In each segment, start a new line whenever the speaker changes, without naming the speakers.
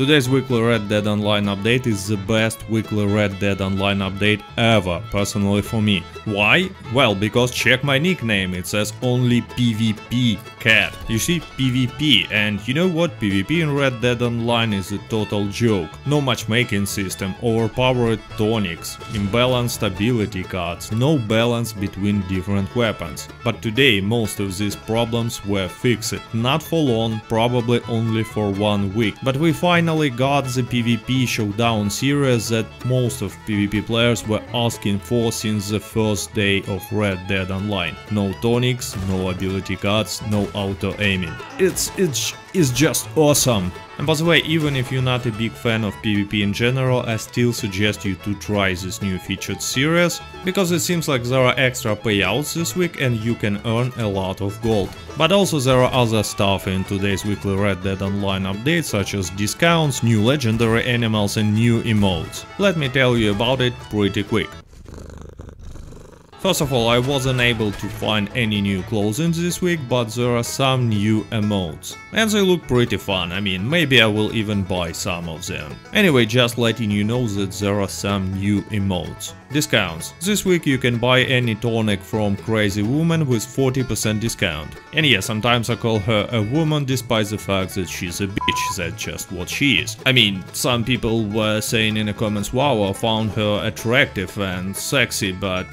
Today's weekly Red Dead Online update is the best weekly Red Dead Online update ever, personally for me. Why? Well, because check my nickname, it says only PvP cat. You see, PvP, and you know what? PvP in Red Dead Online is a total joke. No matchmaking system, overpowered tonics, imbalanced ability cards, no balance between different weapons. But today most of these problems were fixed. Not for long, probably only for one week. But we finally got the PvP showdown series that most of PvP players were asking for since the first day of Red Dead Online. No tonics, no ability cards, no auto aiming. It's it's it's just awesome. And by the way, even if you're not a big fan of PvP in general, I still suggest you to try this new featured series, because it seems like there are extra payouts this week and you can earn a lot of gold. But also there are other stuff in today's weekly Red Dead Online update, such as discounts, new legendary animals and new emotes. Let me tell you about it pretty quick. First of all, I wasn't able to find any new clothing this week, but there are some new emotes. And they look pretty fun, I mean, maybe I will even buy some of them. Anyway, just letting you know that there are some new emotes. Discounts. This week you can buy any tonic from Crazy Woman with 40% discount. And yeah, sometimes I call her a woman despite the fact that she's a bitch, that's just what she is. I mean, some people were saying in the comments, wow, I found her attractive and sexy, but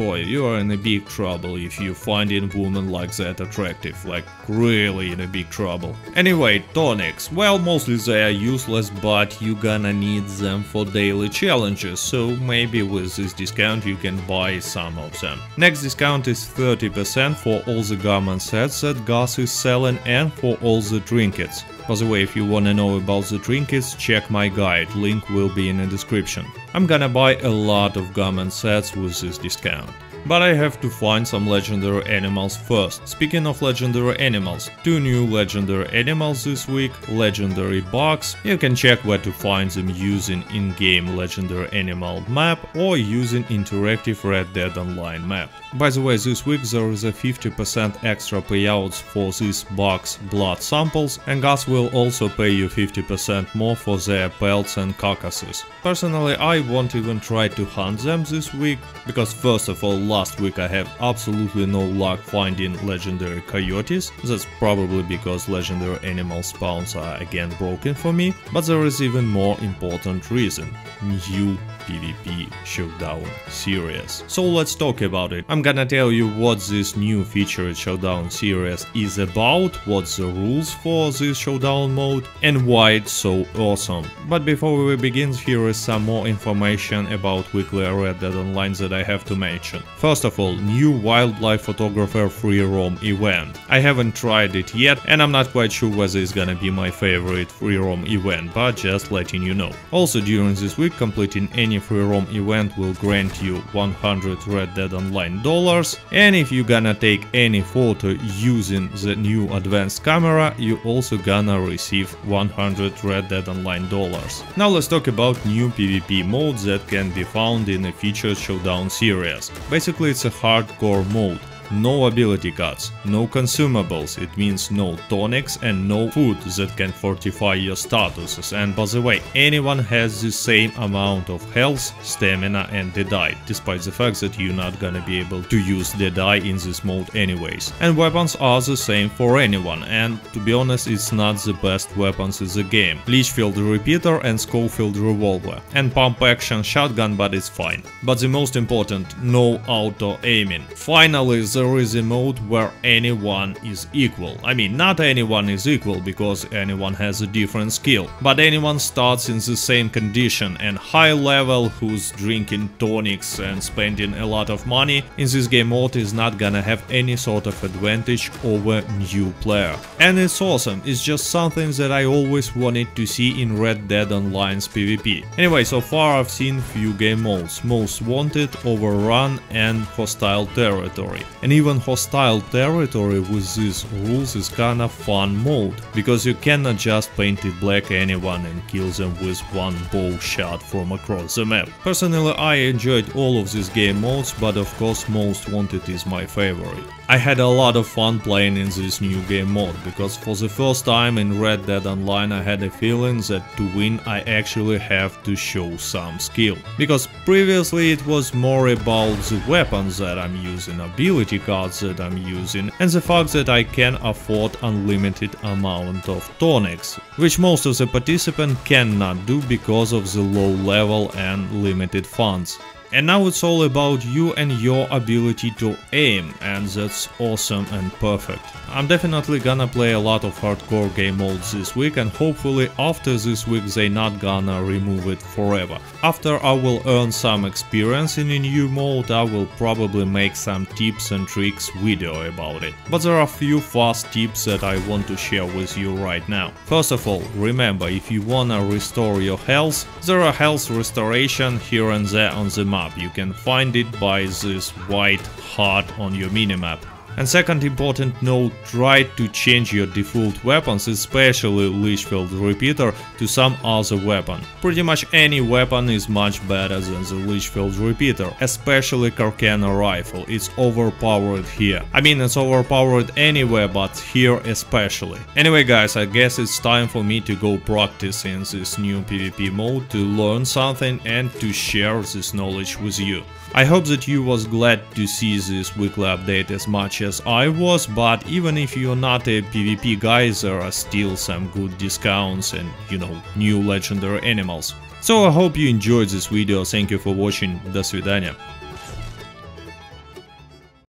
boy, you are in a big trouble if you find a woman like that attractive, like really in a big trouble. Anyway, tonics. Well, mostly they are useless, but you gonna need them for daily challenges, so maybe with this discount you can buy some of them. Next discount is 30% for all the garment sets that Gus is selling and for all the trinkets. By the way, if you wanna know about the trinkets, check my guide, link will be in the description. I'm gonna buy a lot of garment sets with this discount. But I have to find some legendary animals first. Speaking of legendary animals, two new legendary animals this week, legendary bugs. You can check where to find them using in-game legendary animal map or using interactive Red Dead Online map. By the way, this week there is a 50% extra payouts for these bugs blood samples and Gus will also pay you 50% more for their pelts and carcasses. Personally, I won't even try to hunt them this week, because first of all last week I have absolutely no luck finding legendary coyotes, that's probably because legendary animal spawns are again broken for me, but there is even more important reason, new PvP Showdown series. So let's talk about it. I'm gonna tell you what this new featured Showdown series is about, what's the rules for this Showdown mode, and why it's so awesome. But before we begin, here is some more information about weekly Red Dead Online that I have to mention. First of all, new wildlife photographer free roam event. I haven't tried it yet and I'm not quite sure whether it's gonna be my favorite free roam event, but just letting you know. Also during this week completing any free roam event will grant you 100 Red Dead Online dollars and if you gonna take any photo using the new advanced camera you also gonna receive 100 Red Dead Online dollars. Now let's talk about new PvP modes that can be found in the featured Showdown series. Basically it's a hardcore mode no ability cards, no consumables, it means no tonics and no food that can fortify your statuses. And by the way, anyone has the same amount of health, stamina and Deadeye, despite the fact that you're not gonna be able to use the Deadeye in this mode anyways. And weapons are the same for anyone, and to be honest, it's not the best weapons in the game. Litchfield Repeater and Schofield Revolver, and pump action shotgun, but it's fine. But the most important, no auto aiming. Finally, the there is a mode where anyone is equal. I mean, not anyone is equal because anyone has a different skill, but anyone starts in the same condition and high level who's drinking tonics and spending a lot of money in this game mode is not gonna have any sort of advantage over new player. And it's awesome, it's just something that I always wanted to see in Red Dead Online's PvP. Anyway, so far I've seen few game modes, Most Wanted, Overrun and Hostile Territory. And and even hostile territory with these rules is kinda fun mode, because you cannot just paint it black anyone and kill them with one bow shot from across the map. Personally I enjoyed all of these game modes, but of course Most Wanted is my favorite. I had a lot of fun playing in this new game mode, because for the first time in Red Dead Online I had a feeling that to win I actually have to show some skill. Because previously it was more about the weapons that I'm using, ability cards that I'm using, and the fact that I can afford unlimited amount of tonics, which most of the participants cannot do because of the low level and limited funds. And now it's all about you and your ability to aim, and that's awesome and perfect. I'm definitely gonna play a lot of hardcore game modes this week and hopefully after this week they not gonna remove it forever. After I will earn some experience in a new mode I will probably make some tips and tricks video about it. But there are a few fast tips that I want to share with you right now. First of all, remember if you wanna restore your health, there are health restoration here and there on the map. You can find it by this white heart on your minimap. And second important note, try to change your default weapons, especially Litchfield Repeater, to some other weapon. Pretty much any weapon is much better than the Litchfield Repeater, especially Carcano Rifle, it's overpowered here. I mean it's overpowered anywhere, but here especially. Anyway guys, I guess it's time for me to go practice in this new PvP mode to learn something and to share this knowledge with you. I hope that you was glad to see this weekly update as much as I was, but even if you're not a PvP guy, there are still some good discounts and, you know, new legendary animals. So I hope you enjoyed this video, thank you for watching, до свидания.